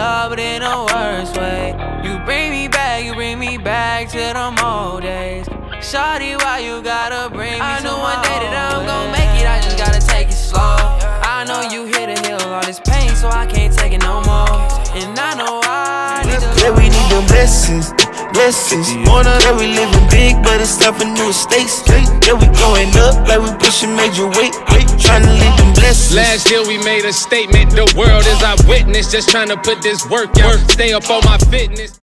love, but in a worse way. You bring me back, you bring me back to the old days. Shawty, why you gotta bring me I know one day that I'm gon' make it, I just gotta take it slow. I know you here to heal all this pain, so I can't take it no more. And I know I need to. Yeah, we need them blessings blessings. Wanna that we living big, but it's time for new estates. Yeah, we going up like we pushing major weight. Trying Last year we made a statement. The world is our witness. Just trying to put this work out. Stay up on my fitness.